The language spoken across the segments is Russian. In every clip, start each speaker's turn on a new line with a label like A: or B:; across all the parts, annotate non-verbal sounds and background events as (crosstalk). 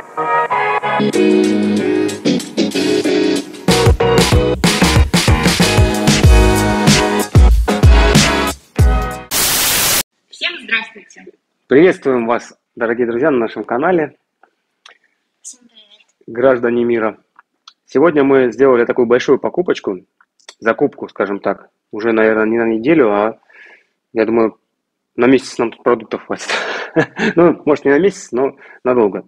A: Всем здравствуйте!
B: Приветствуем вас, дорогие друзья, на нашем канале! «Граждане мира». Сегодня мы сделали такую большую покупочку, закупку, скажем так, уже, наверное, не на неделю, а, я думаю, на месяц нам тут продуктов хватит. (laughs) Ну, может, не на месяц, но надолго.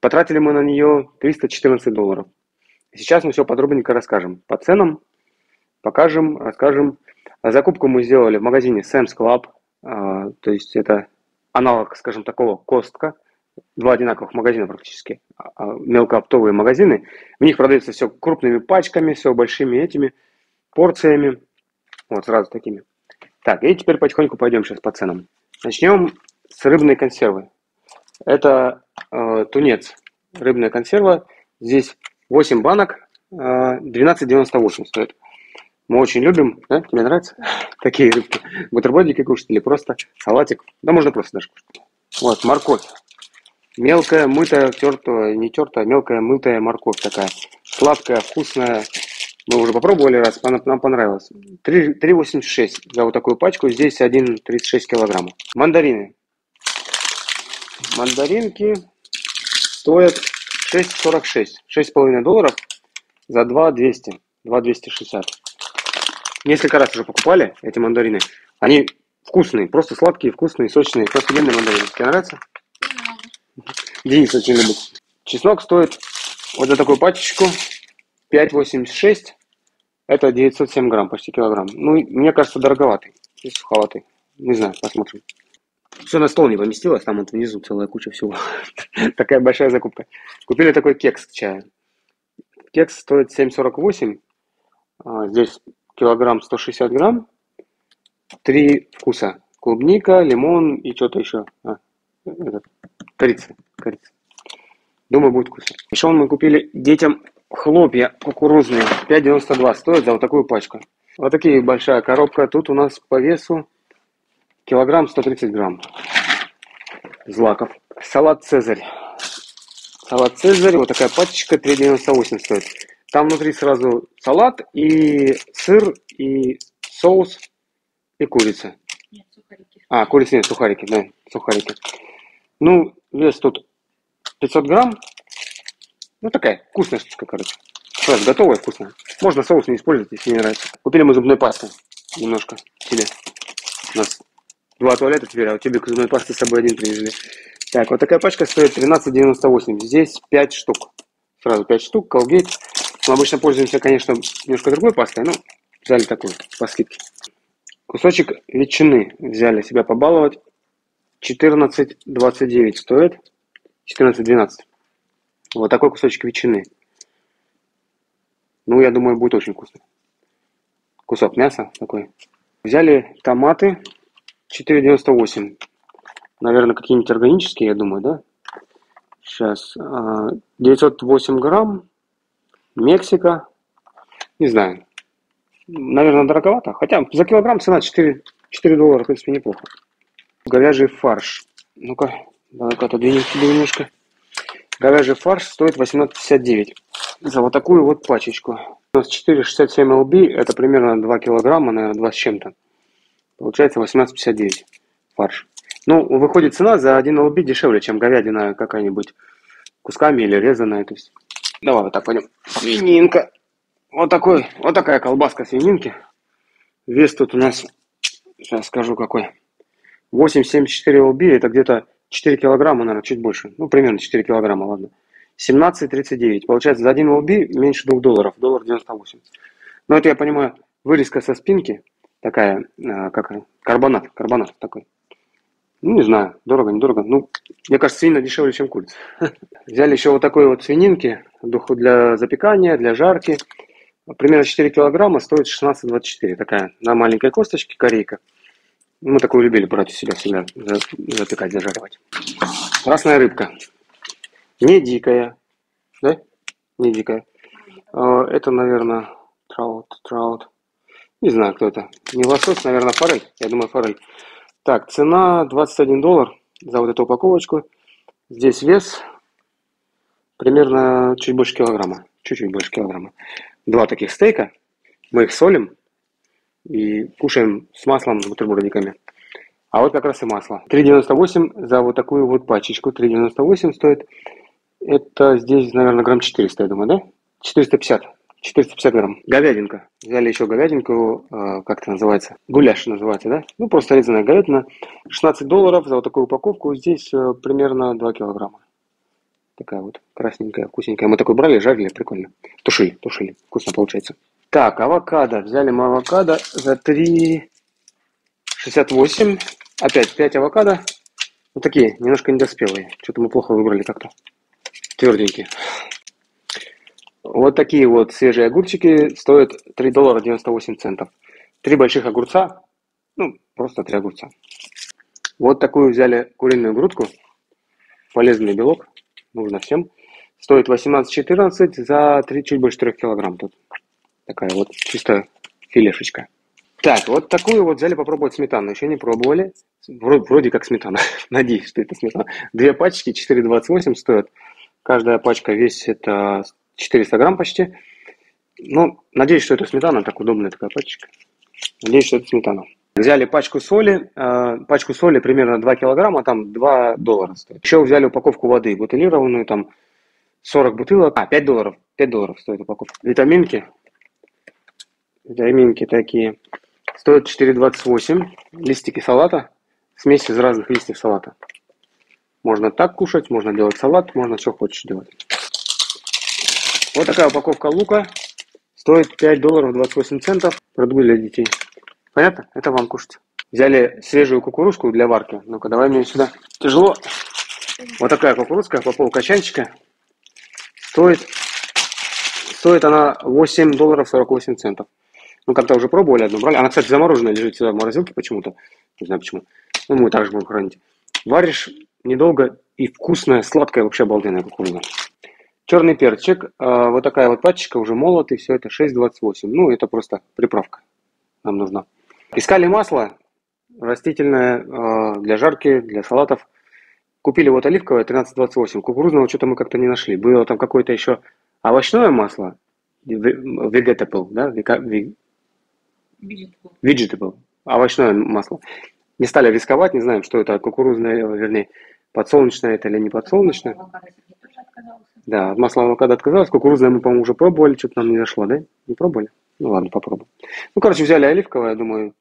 B: Потратили мы на нее 314 долларов. Сейчас мы все подробненько расскажем. По ценам покажем, расскажем. Закупку мы сделали в магазине Sam's Club. а, То есть это аналог, скажем, такого Костка. Два одинаковых магазина практически. а, а, Мелкооптовые магазины. В них продается все крупными пачками, все большими этими порциями. Вот, сразу такими. Так, и теперь потихоньку пойдем сейчас по ценам. Начнем с рыбной консервы. Это э, тунец, рыбная консерва. Здесь 8 банок, э, 12,98 стоит. Мы очень любим, да? Тебе нравится? (laughs) Такие рыбки. Бутербродики кушать или просто салатик. Да можно просто даже кушать. Вот, морковь. Мелкая, мытая, тертая, не тертая, мелкая, мытая морковь такая. Сладкая, вкусная. Мы уже попробовали раз, нам понравилось. 3 3,86 за вот такую пачку. Здесь 1,36 килограмма. Мандарины. Мандаринки стоят 6,46. 6,5 долларов за 2,200. 2,260. Несколько раз уже покупали эти мандарины. Они вкусные, просто сладкие, вкусные, сочные. Офигенные мандарины. Тебе нравится? Денис очень любит. Чеснок стоит вот за такую пачечку 5,86. Это 907 грамм, почти килограмм. Ну, мне кажется, дороговатый. И суховатый. Не знаю, посмотрим. Все на стол не поместилось, там вот внизу целая куча всего. (laughs) Такая большая закупка. Купили такой кекс к чаю. Кекс стоит 7,48. А, Здесь килограмм 160 грамм. Три вкуса. Клубника, лимон и что-то еще. А, этот, корица. корица. Думаю, будет вкусно. Еще мы купили детям хлопья кукурузные. 5,92 стоят за вот такую пачку. Вот такие большая коробка. Тут у нас по весу килограмм 130 грамм. Злаков. Салат Цезарь. Салат Цезарь. Вот такая пачечка 3,98 стоит. Там внутри сразу салат и сыр, и соус, и курица.
A: Нет, сухарики.
B: А, курица нет, сухарики, да, сухарики. Ну, вес тут 500 грамм. Ну, такая вкусная штучка, короче. Сразу готовая, вкусная. Можно соус не использовать, если не нравится. Купили мы зубной пасты немножко себе. У нас два туалета теперь, а у тебя зубной пасты с собой один привезли. Так, вот такая пачка стоит 13,98. Здесь 5 штук. Сразу 5 штук, Colgate. Мы обычно пользуемся, конечно, немножко другой пастой, но взяли такую по скидке. Кусочек ветчины взяли себя побаловать. 14,29 стоит. 14,12. Вот такой кусочек ветчины. Ну, я думаю, будет очень вкусно. Кусок мяса такой. Взяли томаты 4,98. Наверное, какие-нибудь органические, я думаю, да? Сейчас. 908 грамм. Мексика. Не знаю. Наверное, дороговато. Хотя за килограмм цена 4, 4 доллара, в принципе, неплохо. Говяжий фарш. Ну-ка, давай-ка отодвинем тебе немножко. Говяжий фарш стоит 18,59 за вот такую вот пачечку. У нас 4,67 лб, это примерно 2 килограмма, наверное, 2 с чем-то. Получается 18,59 фарш. Ну, выходит цена за один лб дешевле, чем говядина какая-нибудь кусками или резаная. То есть. Давай вот так пойдем. Свининка. Вот, такой, вот такая колбаска свининки. Вес тут у нас, сейчас скажу какой. 8,74 лб, это где-то 4 килограмма, наверное, чуть больше. Ну, примерно 4 килограмма, ладно. 17,39. Получается, за один лб меньше 2 долларов. Доллар 98. Но это, я понимаю, вырезка со спинки. Такая, э, как она, карбонат. Карбонат такой. Ну, не знаю, дорого, недорого. Ну, мне кажется, свинина дешевле, чем курица. (laughs) Взяли еще вот такой вот свининки. Для запекания, для жарки. Примерно 4 килограмма стоит 16,24. Такая на маленькой косточке корейка. Мы такую любили брать у себя всегда, за- запекать, зажаривать. Красная рыбка. Не дикая. Да? Не дикая. А, Это, наверное, траут, траут. Не знаю, кто это. Не лосось, наверное, форель. Я думаю, форель. Так, цена 21 доллар за вот эту упаковочку. Здесь вес примерно чуть больше килограмма. Чуть-чуть больше килограмма. Два таких стейка. Мы их солим и кушаем с маслом, с бутербродиками. А вот как раз и масло. 3,98 за вот такую вот пачечку. 3,98 стоит. Это здесь, наверное, грамм 400, я думаю, да? 450. 450 грамм. Говядинка. Взяли еще говядинку, э, как это называется? Гуляш называется, да? Ну, просто резаная говядина. 16 долларов за вот такую упаковку. Здесь э, примерно 2 килограмма. Такая вот красненькая, вкусненькая. Мы такой брали, жарили, прикольно. Тушили, тушили. Вкусно получается. Так, авокадо. Взяли мы авокадо за 3,68. Опять 5 авокадо. Вот такие, немножко недоспелые. Что-то мы плохо выбрали как-то. Тверденькие. Вот такие вот свежие огурчики стоят 3 доллара 98 центов. Три больших огурца, ну, просто три огурца. Вот такую взяли куриную грудку, полезный белок, нужно всем. Стоит 18-14 за 3, чуть больше 3 килограмм тут. Такая вот чистая филешечка. Так, вот такую вот взяли попробовать сметану. Еще не пробовали. Вроде, вроде как сметана. (laughs) Надеюсь, что это сметана. Две пачки 4,28 стоят. Каждая пачка весит 400 грамм почти. Ну, надеюсь, что это сметана, так удобная такая пачка. Надеюсь, что это сметана. Взяли пачку соли, э, пачку соли примерно 2 килограмма, там 2 доллара стоит. Еще взяли упаковку воды бутылированную, там 40 бутылок, а, 5 долларов, 5 долларов стоит упаковка. Витаминки, витаминки такие, стоят 4,28, листики салата, смесь из разных листьев салата. Можно так кушать, можно делать салат, можно что хочешь делать. Вот такая упаковка лука. Стоит 5 долларов 28 центов. Продукт для детей. Понятно? Это вам кушать. Взяли свежую кукурузку для варки. Ну-ка, давай мне сюда. Тяжело. Вот такая кукурузка по пол. Стоит, стоит она 8 долларов 48 центов. Ну, как-то уже пробовали одну, брали. Она, кстати, замороженная лежит сюда в морозилке почему-то. Не знаю почему. Ну, мы также будем хранить. Варишь недолго и вкусная, сладкая, вообще обалденная кукуруза. Черный перчик, а, вот такая вот пачечка, уже молотый, все это 6,28. Ну, это просто приправка нам нужна. Искали масло растительное а, для жарки, для салатов. Купили вот оливковое 13,28. Кукурузного что-то мы как-то не нашли. Было там какое-то еще овощное масло, vegetable, да, vegetable. vegetable, овощное масло. Не стали рисковать, не знаем, что это кукурузное, вернее, подсолнечное это или не подсолнечное. Да, от масла авокадо отказалась. Кукурузное мы, по-моему, уже пробовали, что-то нам не зашло, да? Не пробовали? Ну ладно, попробуем. Ну, короче, взяли оливковое, я думаю,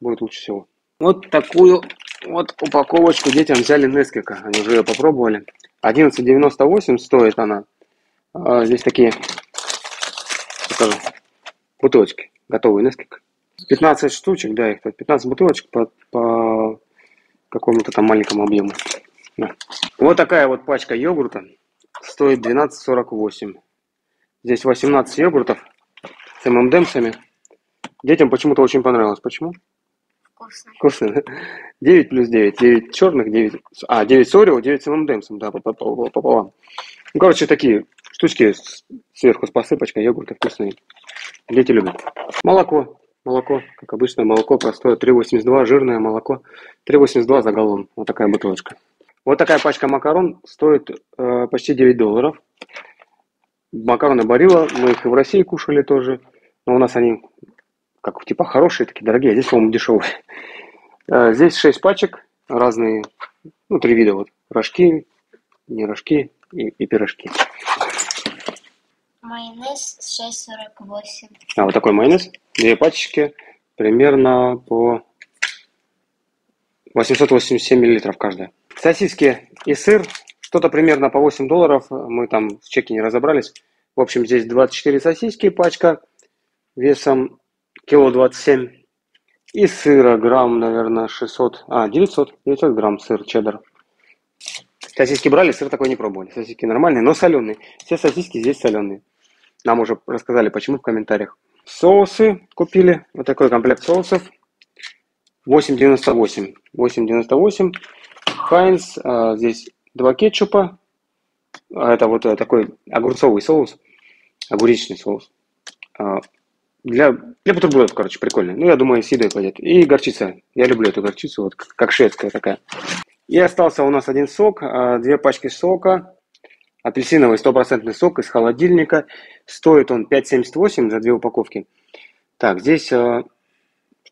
B: будет лучше всего. Вот такую вот упаковочку детям взяли Несколько. Они уже ее попробовали. 11,98 стоит она. А, здесь такие покажу, бутылочки, готовые Несколько. 15 штучек, да, их 15 бутылочек по, по какому-то там маленькому объему. Да. Вот такая вот пачка йогурта стоит 12,48. Здесь 18 йогуртов с ММДМсами. Детям почему-то очень понравилось. Почему?
A: Вкусно.
B: Вкусно, 9 плюс 9. 9 черных, 9... А, 9 с Орео, 9 с ММДМсом, да, пополам. Ну, короче, такие штучки сверху с посыпочкой, йогурты вкусные. Дети любят. Молоко. Молоко, как обычно, молоко простое, 3,82, жирное молоко, 3,82 за галлон. Вот такая бутылочка. Вот такая пачка макарон стоит э, почти 9 долларов. Макароны Барилла, мы их и в России кушали тоже. Но у нас они как типа хорошие, такие дорогие, а здесь, по-моему, дешевые. (laughs) Э, здесь 6 пачек, разные, ну, три вида вот. Рожки, не рожки и, и пирожки.
A: Майонез 6,48.
B: А, вот такой майонез. Две пачечки, примерно по 887 миллилитров каждая. Сосиски и сыр, что-то примерно по 8 долларов, мы там в чеке не разобрались. В общем, здесь 24 сосиски пачка весом кило 27. И сыра грамм, наверное, 600, а, 900, 900 грамм сыр чеддер. Сосиски брали, сыр такой не пробовали. Сосиски нормальные, но соленые. Все сосиски здесь соленые. Нам уже рассказали, почему в комментариях. Соусы купили. Вот такой комплект соусов. 8,98. 8,98. Хайнс, а, здесь два кетчупа. А, это вот э, такой огурцовый соус, огуречный соус. А, для, для бутербродов, короче, прикольно. Ну, я думаю, с едой пойдет. И горчица. Я люблю эту горчицу, вот как шведская такая. И остался у нас один сок, две пачки сока. Апельсиновый стопроцентный сок из холодильника. Стоит он 5,78 за две упаковки. Так, здесь э,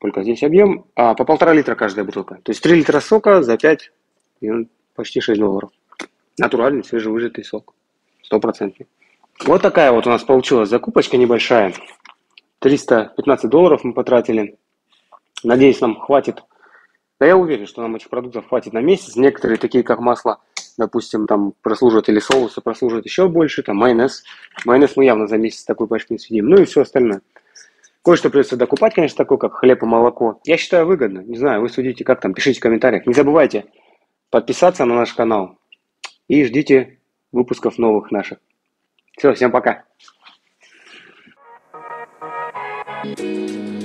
B: сколько здесь объем? А, по полтора литра каждая бутылка. То есть 3 литра сока за 5, почти 6 долларов. Натуральный, свежевыжатый сок. Стопроцентный. Вот такая вот у нас получилась закупочка небольшая. 315 долларов мы потратили. Надеюсь, нам хватит. Да я уверен, что нам этих продуктов хватит на месяц. Некоторые, такие как масло, допустим, там прослужат или соусы прослужат еще больше, там майонез. Майонез мы явно за месяц такой почти не съедим. Ну и все остальное. Кое-что придется докупать, конечно, такое, как хлеб и молоко. Я считаю выгодно. Не знаю, вы судите, как там, пишите в комментариях. Не забывайте подписаться на наш канал и ждите выпусков новых наших. Все, всем пока. thank you